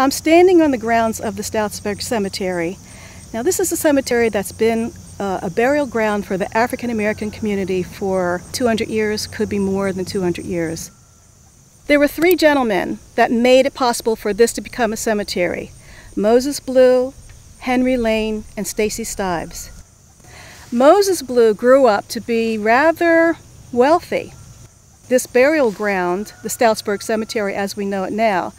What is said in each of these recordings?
I'm standing on the grounds of the Stoutsburg Cemetery. Now, this is a cemetery that's been uh, a burial ground for the African American community for 200 years, could be more than 200 years. There were three gentlemen that made it possible for this to become a cemetery Moses Blue, Henry Lane, and Stacy Stives. Moses Blue grew up to be rather wealthy. This burial ground, the Stoutsburg Cemetery as we know it now,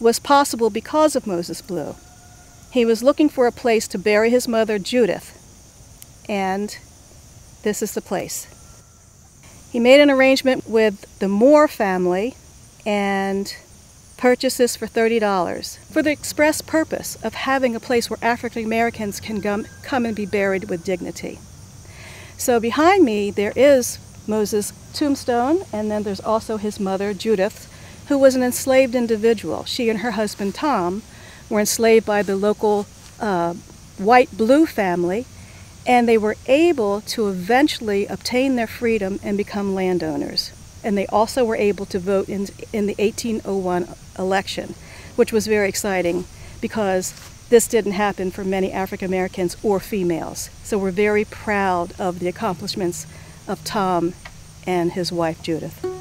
was possible because of Moses Blue. He was looking for a place to bury his mother, Judith, and this is the place. He made an arrangement with the Moore family and purchased this for $30 for the express purpose of having a place where African Americans can come and be buried with dignity. So behind me there is Moses' tombstone, and then there's also his mother, Judith, who was an enslaved individual. She and her husband, Tom, were enslaved by the local uh, white blue family, and they were able to eventually obtain their freedom and become landowners. And they also were able to vote in, in the 1801 election, which was very exciting because this didn't happen for many African Americans or females. So we're very proud of the accomplishments of Tom and his wife Judith.